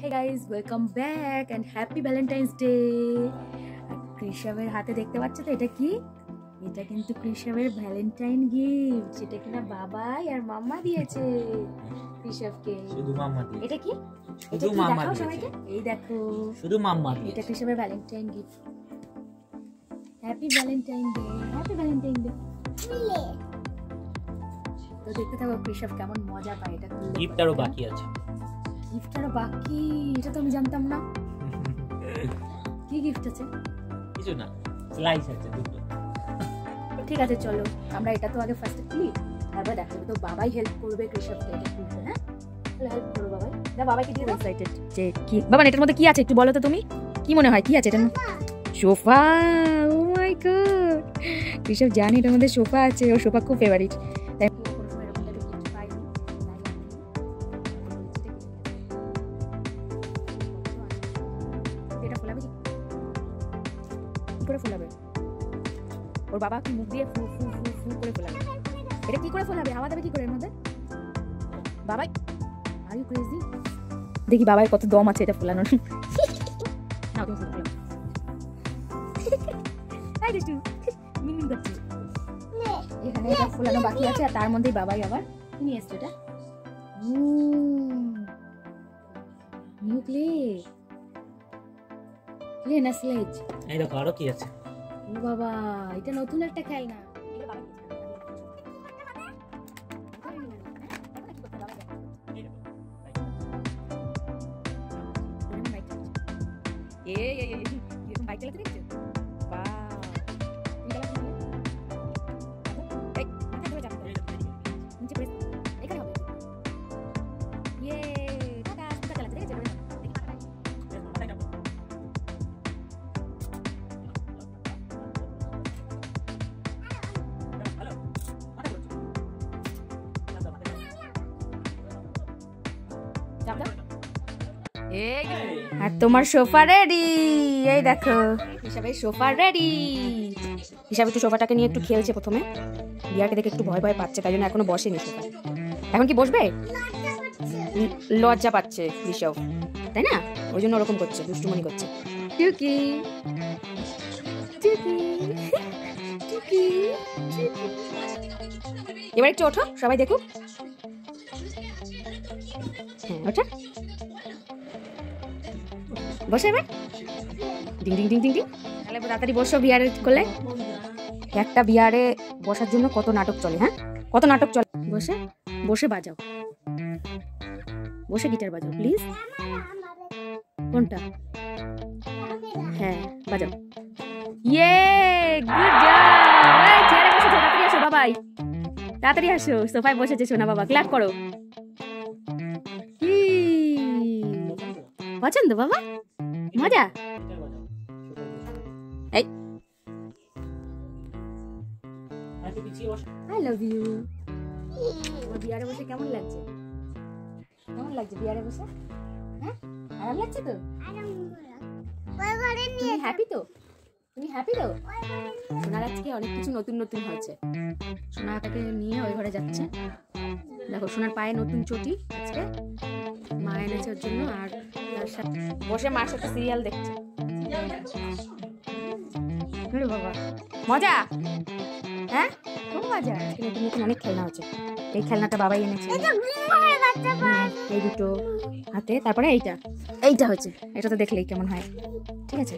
Hey guys welcome back and happy Valentine's day কৃষবের হাতে দেখতে পাচ্ছ তো? এটা কি? এটা কিন্তু কৃষবের ভ্যালেন্টাইন গিফট যেটা কিনা বাবাই আর মাম্মা দিয়েছে কৃষবকে শুধু মাম্মা দিয়ে এটা কি? শুধু মাম্মা দিয়েছে। এই দেখো। শুধু মাম্মা এটা দিয়েছে কৃষবের Valentine gift happy Valentine day happy Valentine day তো দেখতে থাকো কৃষব কেমন মজা পায়। এটা গিফট আরও বাকি আছে। গিফট আরও বাকি এটা তো আমি জানতাম না। কি গিফট আছে? কিছু না স্লাইস আছে দুটো। ঠিক আছে চলো আমরা এটা তো আগে ফার্স্টে খুলি তারপর দেখো তো বাবাই হেল্প করবে কৃষককে এটা খুলতে হ্যাঁ? হেল্প করো বাবাই। না বাবাইকে দিয়ে এক্সাইটেড যে কি বাবা এটার মধ্যে কি আছে একটু বলো তো তুমি? কি মনে হয় কি আছে এটার মধ্যে? সোফা ও মাই গড কৃষক জানি এটার মধ্যে সোফা আছে ও সোফা খুব ফেভারিট করে ফোলাবে? ওর বাবা কি মুখ দিয়ে ফু ফু ফু ফু করে ফোলাবে? এটা কি করে ফোলাবে? হাওয়া দেবে কি করে এর মধ্যে? বাবাই আর ইউ ক্রেজি দেখি বাবার কত দম আছে এটা ফোলানোর। নাও, তুমি ফোলো ফোলো হাই দুষ্টু মিনমিন করছে। এখানে এটা ফোলানো বাকি আছে, আর তার মধ্যেই বাবাই আবার নিয়ে এসছে এটা। নিউ ক্লে ক্লে না স্লেজ এই দেখো আরও কি আছে ও বাবা এটা নতুন একটা খেলনা এই এ এ এরকম বাইক চালাতে দেখছ আর তোমার সোফা রেডি এই দেখো হিসাবে সোফা রেডি হিসাবে একটু সোফাটাকে নিয়ে একটু খেলছে প্রথমে। বিয়াকে দেখে একটু ভয় ভয় পাচ্ছে তাই জন্য এখনও বসেনি সোফা। এখন কি বসবে? লজ্জা পাচ্ছে ঋষভ তাই না? ওই জন্য ওরকম করছে দুষ্টুমনি করছে। টুকি টুকি টুকি এবার একটু ওঠো সবাই দেখুক। ওঠা। বসে এবার। ডিং ডিং ডিং ডিং ডিং। তাহলে তাড়াতাড়ি বসো করলে। একটা বসার জন্য কত নাটক চলে হ্যাঁ? কত নাটক চলে? বসে বসে বাজাও। বসে গিটার বাজাও, প্লিজ। কোনটা? হ্যাঁ বাজাও। ইয়ে গুড জব তাড়াতাড়ি আসো, বাবাই। তাড়াতাড়ি আসো, সোফায় বসেছে সোনা বাবা ক্লাপ করো। পছন্দ বাবা? মজা? এই। আই লাভ ইউ বিয়ারে বসে কেমন লাগছে? কেমন লাগছে বিয়ারে বসে? হ্যাঁ? আরাম লাগছে তো? হ্যাপি তো? তুমি হ্যাপি তো? সোনার আজকে অনেক কিছু নতুন নতুন হয়েছে। সোনা তাকে নিয়ে ওই ঘরে যাচ্ছে। দেখো সোনার পায়ে নতুন চটি আজকে। মা এনেছে ওর জন্য আর তার সাথে বসে মার সাথে সিরিয়াল দেখছে। বাবা। মজা? হ্যাঁ? খুব মজা। আজকে নতুন নতুন অনেক খেলনা হচ্ছে। এই খেলনাটা বাবাই এনেছে। এই দুটো হাতে তারপরে এইটা। এইটা হচ্ছে। এটা তো দেখলেই কেমন হয়। ঠিক আছে?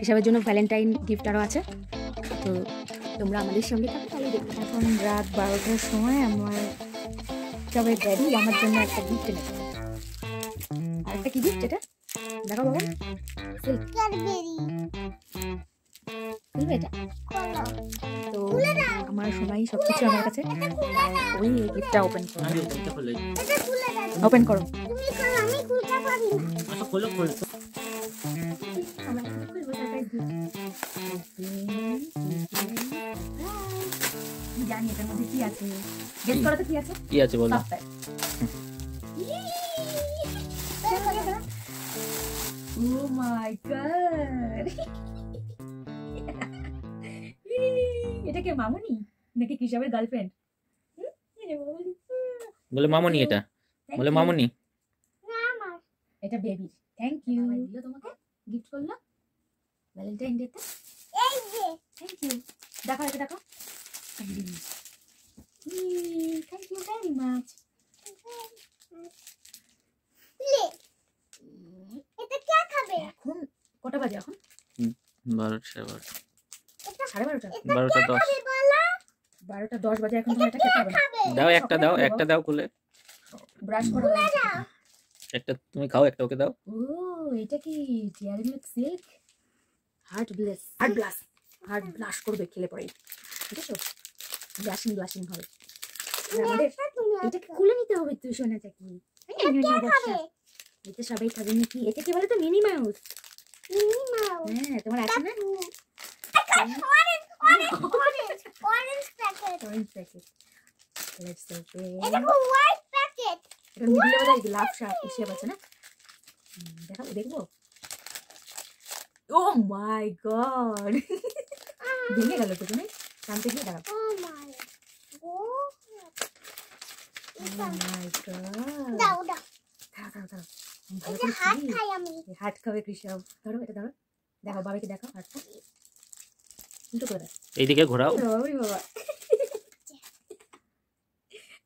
হিসাবের জন্য ভ্যালেন্টাইন গিফট আরও আছে। তো তোমরা আমাদের সঙ্গে থাকো তাহলে দেখতে এখন রাত বারোটার সময় আমার সবাই ড্যাডি আমার জন্য একটা গিফট এনেছে। আর একটা কি গিফট এটা? দেখো বাবা। এটা? তো আমার সোনাই সব কিছু আমার কাছে। ওই গিফটটা ওপেন করো। ওপেন করো। খোলো খোলো। জানি এটার মধ্যে কি আছে। গেস করো তো কি আছে? কি আছে বলো। ও মাই গড এটা কে মামুনি? নাকি কিশোরের গার্লফ্রেন্ড বলে মামনি এটা। বলে মামনি। এটা বেবি থ্যাংক ইউ তোমাকে। গিফট করল। ভ্যালেন্টাইন ডেতে থ্যাংক ইউ দেখো এটা দেখো। থ্যাংক ইউ ভেরি মাচ এখন কটা বাজে এখন? বারোটা সাড়ে বারোটা। সাড়ে বারোটা। বারোটা দশ। বারোটা দশ বাজে এখন তোমার এটা খেতে হবে দাও একটা দাও একটা দাও খুলে। ব্রাশ করে। একটা তুমি খাও একটা ওকে দাও। ও এটা কি milk silk? Heart bless heart blush heart blush করবে খেলে পরে। ঠিক আছে? ব্লাশিং ব্লাশিং হবে। এটাকে খুলে নিতে হবে তুই সোনাটা কি এটা সবাই খাবে নাকি? এটা কি বলে তো মিনি মাউস হ্যাঁ তোমার আছে না? Orange packet oh my god ভেঙে গেল তো তুমি? টানতে গিয়ে দাঁড়াও। হাট খাবে কৃষক ধরো এটা ধরো। দেখো বাবাকে দেখো হাটটা উল্টো করে এইদিকে ঘোরাও। বাবা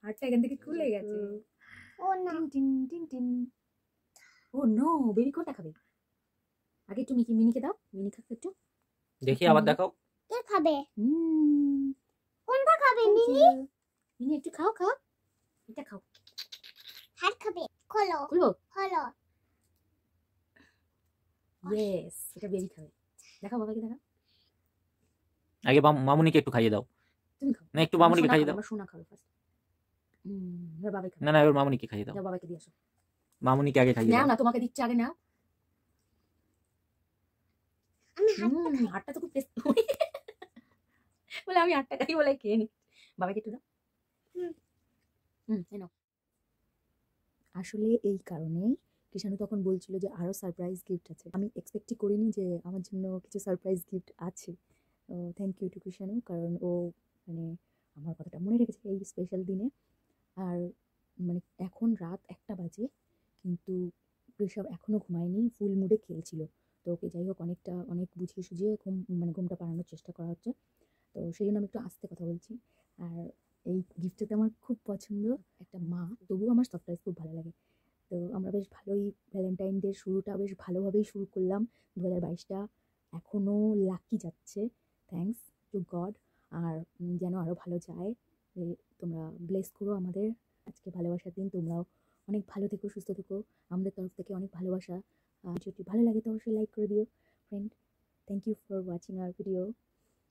হাটটা এখান থেকে খুলে গেছে। টিন টিন টিন। ও নো বেবি কোনটা খাবে? আগে একটু মিকি মিনিকে দাও। মিনি খাবে একটু। দেখি আবার দেখাও। হুম। কোনটা খাবে মিনি? মিনি একটু খাও খাও। এটা খাও। হাত খাবে। খোলো। খুলবো খোলো। ইয়েস এটা বেবি খাবে। দেখাও বাবাকে দেখাও। আগে মামুনিকে একটু খাইয়ে দাও। তুমি খাও। না একটু মামুনিকে খাইয়ে দাও। আমার সোনা খাবে ফার্স্ট খাবে। না না এবার মামুনিকে খাইয়ে দাও। বাবাকে দিয়ে আসো। মামুনিকে আগে খাইয়ে দাও। না তোমাকে দিচ্ছে আগে নাও। আমি হাটটা তো খুব বলে আমি আটটা খাই বলে খেয়ে নি। বাবাকে একটু দাও। হুম। হুম আসলে এই কারণেই কৃষাণু তখন বলছিল যে আরও সারপ্রাইজ গিফট আছে। আমি এক্সপেক্টই করিনি যে আমার জন্য কিছু সারপ্রাইজ গিফট আছে। থ্যাংক ইউ টু কৃষাণু কারণ ও মানে আমার কথাটা মনে রেখেছে এই স্পেশাল দিনে। আর মানে এখন রাত একটা বাজে কিন্তু ঋষভ এখনও ঘুমায়নি ফুল মুডে খেলছিল। তো ওকে যাই হোক অনেকটা, অনেক বুঝিয়ে সুঝিয়ে ঘুম মানে ঘুমটা পাড়ানোর চেষ্টা করা হচ্ছে। তো সেই জন্য আমি একটু আস্তে কথা বলছি। আর এই গিফটটাতে আমার খুব পছন্দ একটা মা, তবুও আমার সারপ্রাইজ খুব ভালো লাগে। তো আমরা বেশ ভালোই ভ্যালেন্টাইন ডে শুরুটা বেশ ভালোভাবেই শুরু করলাম। দু হাজার বাইশটা এখনও লাকি যাচ্ছে। থ্যাঙ্কস টু গড আর যেন আরও ভালো যায়। তোমরা ব্লেস করো আমাদের। আজকে ভালোবাসার দিন, তোমরাও অনেক ভালো থেকো, সুস্থ থেকো। আমাদের তরফ থেকে অনেক ভালোবাসা। যদি ভালো লাগে তো অবশ্যই লাইক করে দিও friend thank you for watching our video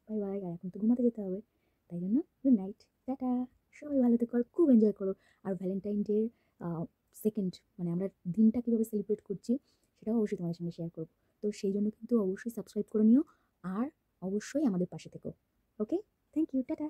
bye bye আর এখন তো ঘুমাতে যেতে হবে, তাই জন্য গুড নাইট টাটা। সবাই ভালো থেকো আর খুব এনজয় করো। আর ভ্যালেন্টাইন ডে সেকেন্ড মানে আমরা দিনটা কীভাবে সেলিব্রেট করছি, সেটাও অবশ্যই তোমাদের সঙ্গে শেয়ার করব। তো সেই জন্য কিন্তু অবশ্যই সাবস্ক্রাইব করে নিও, আর অবশ্যই আমাদের পাশে থেকো। Okay thank you tata.